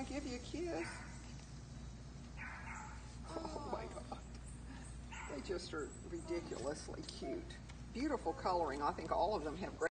want to give you a kiss. Oh my God. They just are ridiculously cute. Beautiful coloring. I think all of them have great.